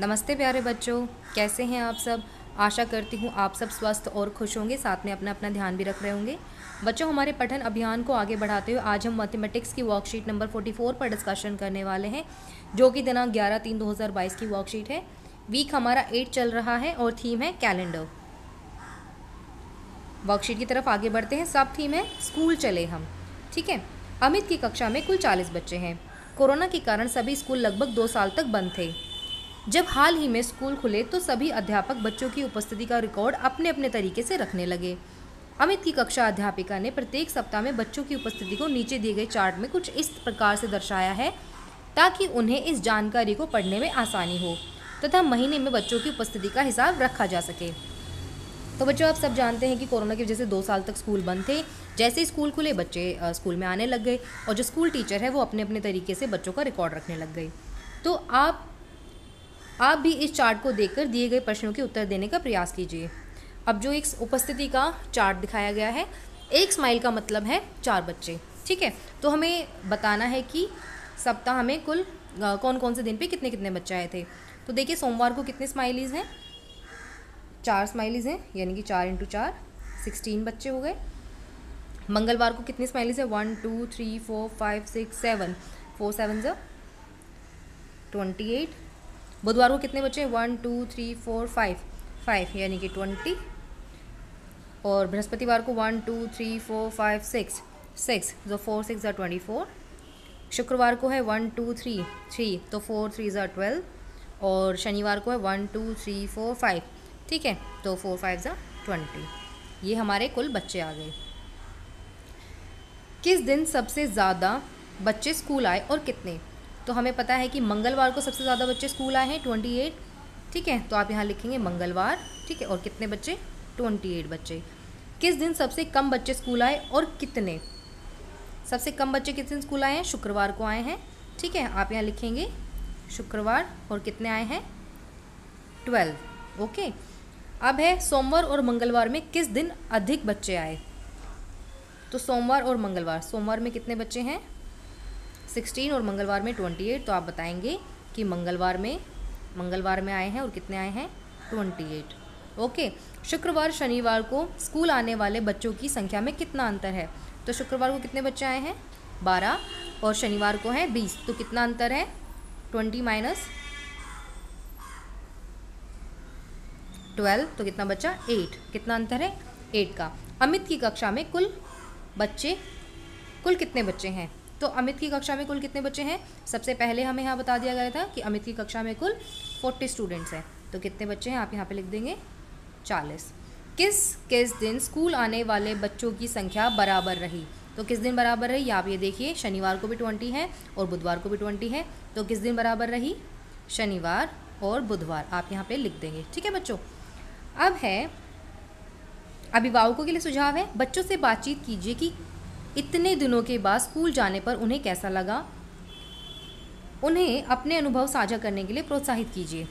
नमस्ते प्यारे बच्चों, कैसे हैं आप सब? आशा करती हूँ आप सब स्वस्थ और खुश होंगे, साथ में अपना अपना ध्यान भी रख रहे होंगे। बच्चों, हमारे पठन अभियान को आगे बढ़ाते हुए आज हम मैथमेटिक्स की वर्कशीट नंबर 44 पर डिस्कशन करने वाले हैं, जो कि दिनांक ग्यारह तीन दो की वर्कशीट है। वीक हमारा एट चल रहा है और थीम है कैलेंडर वर्कशीट की तरफ़ आगे बढ़ते हैं। सब थीम है स्कूल चले हम। ठीक है? अमित की कक्षा में कुल चालीस बच्चे हैं। कोरोना के कारण सभी स्कूल लगभग दो साल तक बंद थे। जब हाल ही में स्कूल खुले तो सभी अध्यापक बच्चों की उपस्थिति का रिकॉर्ड अपने अपने तरीके से रखने लगे। अमित की कक्षा अध्यापिका ने प्रत्येक सप्ताह में बच्चों की उपस्थिति को नीचे दिए गए चार्ट में कुछ इस प्रकार से दर्शाया है, ताकि उन्हें इस जानकारी को पढ़ने में आसानी हो, तथा महीने में बच्चों की उपस्थिति का हिसाब रखा जा सके। तो बच्चों, आप सब जानते हैं कि कोरोना की वजह से दो साल तक स्कूल बंद थे। जैसे ही स्कूल खुले, बच्चे स्कूल में आने लग गए, और जो स्कूल टीचर है, वो अपने अपने तरीके से बच्चों का रिकॉर्ड रखने लग गए। तो आप आप भी इस चार्ट को देखकर दिए गए प्रश्नों के उत्तर देने का प्रयास कीजिए। अब जो एक उपस्थिति का चार्ट दिखाया गया है, एक स्माइल का मतलब है चार बच्चे, ठीक है? तो हमें बताना है कि सप्ताह में कुल कौन कौन से दिन पे कितने कितने बच्चे आए थे? तो देखिए, सोमवार को कितने स्माइलीज़ हैं? चार स्माइलीज़ हैं, यानी कि चार इंटू चार सिक्सटीन बच्चे हो गए। मंगलवार को कितने स्माइलीज़ हैं? One two three four five six seven four seven ज़ा ट्वेंटी एट बुधवार को कितने बच्चे one two three four five five यानी कि ट्वेंटी और बृहस्पतिवार को one two three four five six six जो फोर सिक्स ज़ा ट्वेंटी फोर शुक्रवार को है वन टू थ्री थ्री तो फोर थ्री ज़ा ट्वेल्व और शनिवार को है one two three four five ठीक है? तो फोर फाइव ज़ा ट्वेंटी ये हमारे कुल बच्चे आ गए। किस दिन सबसे ज़्यादा बच्चे स्कूल आए और कितने? तो हमें पता है कि मंगलवार को सबसे ज़्यादा बच्चे स्कूल आए हैं, ट्वेंटी एट, ठीक है? तो आप यहाँ लिखेंगे मंगलवार, ठीक है? और कितने बच्चे? ट्वेंटी एट बच्चे। किस दिन सबसे कम बच्चे स्कूल आए और कितने? सबसे कम बच्चे किस दिन स्कूल आए हैं? शुक्रवार को आए हैं, ठीक है? आप यहाँ लिखेंगे शुक्रवार और कितने आए हैं? Twelve, okay? अब है सोमवार और मंगलवार में किस दिन अधिक बच्चे आए? तो सोमवार और मंगलवार, सोमवार में कितने बच्चे हैं? सिक्सटीन और मंगलवार में ट्वेंटी एट तो आप बताएँगे कि मंगलवार में मंगलवार में आए हैं और कितने आए हैं? Twenty eight. ओके, शुक्रवार शनिवार को स्कूल आने वाले बच्चों की संख्या में कितना अंतर है? तो शुक्रवार को कितने बच्चे आए हैं? बारह। और शनिवार को है बीस तो कितना अंतर है? ट्वेंटी माइनस ट्वेल्व तो कितना बच्चा एट। कितना अंतर है? एट का। अमित की कक्षा में कुल बच्चे, कुल कितने बच्चे हैं? तो अमित की कक्षा में कुल कितने बच्चे हैं? सबसे पहले हमें यहाँ बता दिया गया था कि अमित की कक्षा में कुल फोर्टी स्टूडेंट्स हैं। तो कितने बच्चे हैं? आप यहाँ पे लिख देंगे चालीस। किस किस दिन स्कूल आने वाले बच्चों की संख्या बराबर रही? तो किस दिन बराबर रही? आप ये देखिए, शनिवार को भी ट्वेंटी है और बुधवार को भी ट्वेंटी है। तो किस दिन बराबर रही? शनिवार और बुधवार। आप यहाँ पे लिख देंगे। ठीक है बच्चों? अब है अभिभावकों के लिए सुझाव है। बच्चों से बातचीत कीजिए कि इतने दिनों के बाद स्कूल जाने पर उन्हें कैसा लगा? उन्हें अपने अनुभव साझा करने के लिए प्रोत्साहित कीजिए।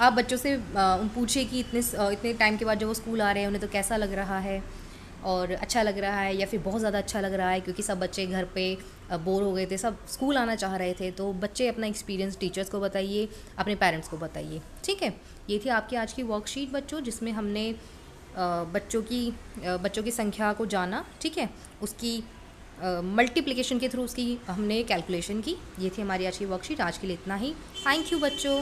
आप बच्चों से पूछिए कि इतने इतने टाइम के बाद जब वो स्कूल आ रहे हैं, उन्हें तो कैसा लग रहा है? और अच्छा लग रहा है या फिर बहुत ज़्यादा अच्छा लग रहा है? क्योंकि सब बच्चे घर पे बोर हो गए थे, सब स्कूल आना चाह रहे थे तो बच्चे अपना एक्सपीरियंस टीचर्स को बताइए, अपने पेरेंट्स को बताइए। ठीक है? ये थी आपकी आज की वर्कशीट बच्चों, जिसमें हमने बच्चों की बच्चों की संख्या को जाना, ठीक है? उसकी मल्टीप्लिकेशन के थ्रू उसकी हमने कैलकुलेशन की। ये थी हमारी आज की वर्कशीट आज के लिए इतना ही। थैंक यू बच्चों।